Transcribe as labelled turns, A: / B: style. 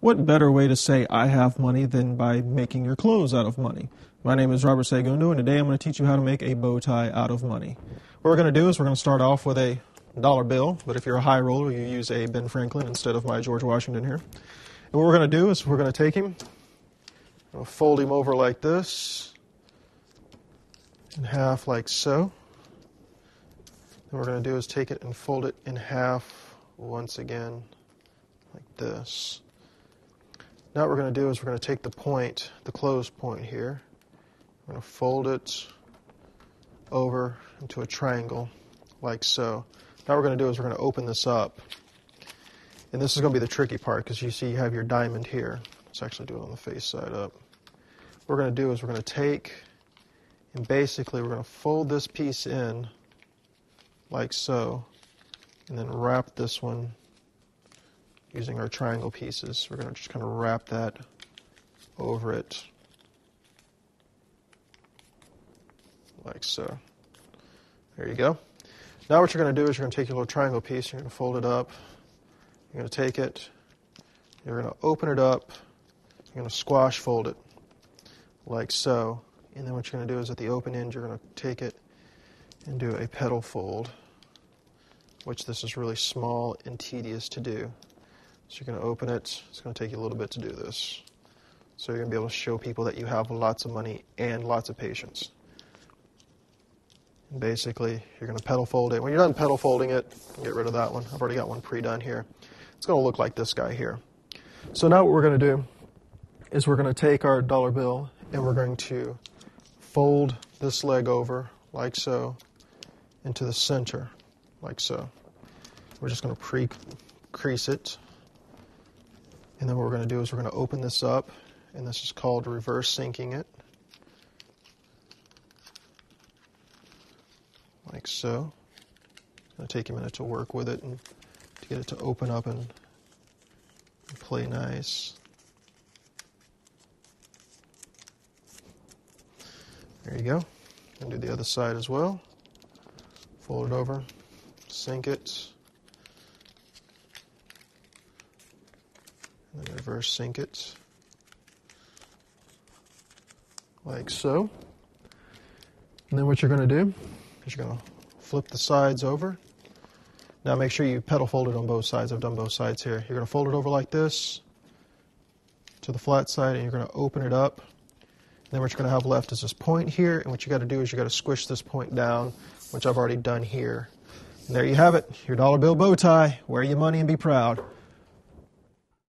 A: What better way to say I have money than by making your clothes out of money? My name is Robert Segundo, and today I'm going to teach you how to make a bow tie out of money. What we're going to do is we're going to start off with a dollar bill, but if you're a high roller, you use a Ben Franklin instead of my George Washington here. And what we're going to do is we're going to take him, fold him over like this, in half like so. Then we're going to do is take it and fold it in half once again like this. Now what we're going to do is we're going to take the point, the closed point here, we're going to fold it over into a triangle like so. Now what we're going to do is we're going to open this up. And this is going to be the tricky part because you see you have your diamond here. Let's actually do it on the face side up. What we're going to do is we're going to take and basically we're going to fold this piece in like so and then wrap this one using our triangle pieces. We're going to just kind of wrap that over it like so. There you go. Now what you're going to do is you're going to take your little triangle piece, you're going to fold it up, you're going to take it, you're going to open it up, you're going to squash fold it like so. And then what you're going to do is at the open end, you're going to take it and do a petal fold, which this is really small and tedious to do. So you're going to open it. It's going to take you a little bit to do this. So you're going to be able to show people that you have lots of money and lots of patience. And basically, you're going to petal fold it. When you're done petal folding it, get rid of that one. I've already got one pre-done here. It's going to look like this guy here. So now what we're going to do is we're going to take our dollar bill and we're going to fold this leg over like so into the center like so. We're just going to pre-crease it and then what we're going to do is we're going to open this up, and this is called reverse sinking it. Like so. It's going to take a minute to work with it and to get it to open up and, play nice. There you go. And do the other side as well. Fold it over, sink it. And reverse sink it like so. And then what you're going to do is you're going to flip the sides over. Now make sure you petal fold it on both sides. I've done both sides here. You're going to fold it over like this to the flat side and you're going to open it up. And then what you're going to have left is this point here and what you got to do is you got to squish this point down, which I've already done here. And there you have it, your dollar bill bow tie. Wear your money and be proud.